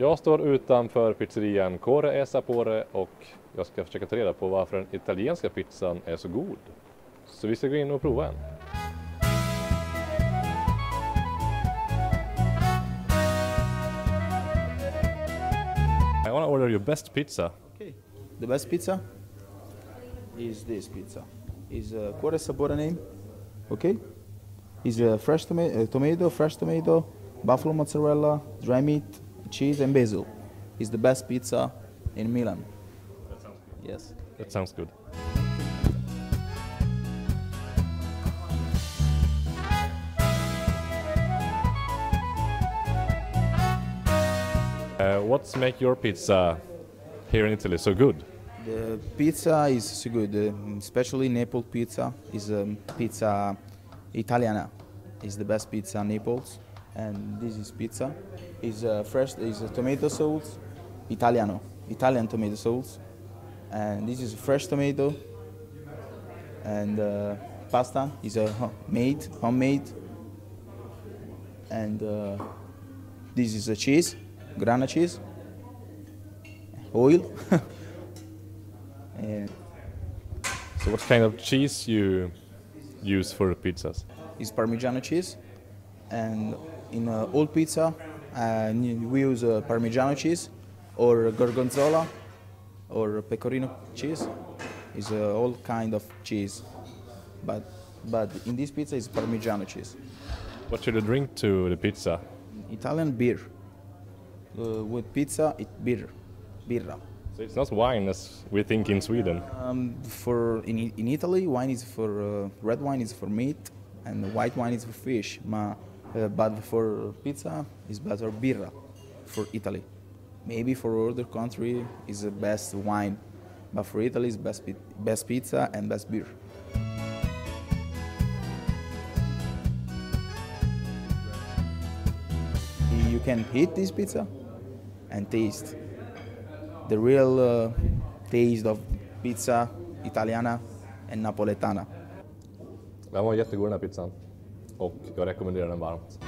Jag står utanför pizzerian Core e Sapore och jag ska försöka ta reda på varför den italienska pizzan är så god. Så vi ska gå in och prova en. I want to order your best pizza. Okay. The best pizza is this pizza. Is a cuore sapore name. Okay. Is a fresh toma- uh, tomato, fresh tomato, buffalo mozzarella, dry meat, cheese, and basil. Is the best pizza in Milan. That sounds good. Yes. That sounds good. Uh, what's make your pizza here in Italy so good? The pizza is so good, uh, especially Naples pizza is um, pizza Italiana. Is the best pizza in Naples, and this is pizza. Is uh, fresh. Is a tomato sauce, Italiano, Italian tomato sauce, and this is fresh tomato. And uh, pasta is a ho- made, homemade, and uh, this is a cheese, grana cheese, oil. and So what kind of cheese you use for the pizzas? is Parmigiano cheese, and in uh, all pizza uh, we use uh, Parmigiano cheese or Gorgonzola or Pecorino cheese. It's uh, all kind of cheese, but but in this pizza is Parmigiano cheese. What should I drink to the pizza? Italian beer. Uh, with pizza, it beer, birra. So it's not wine as we think in Sweden. Um, for in, in Italy, wine is for uh, red wine is for meat, and white wine is for fish. Ma, uh, but for pizza, is better birra for Italy. Maybe for other country is the best wine, but for Italy is best best pizza and best beer. You can eat this pizza and taste the real uh, taste of pizza italiana and napoletana. Den var jättegod den här pizzan. Och jag rekommenderar den varmt.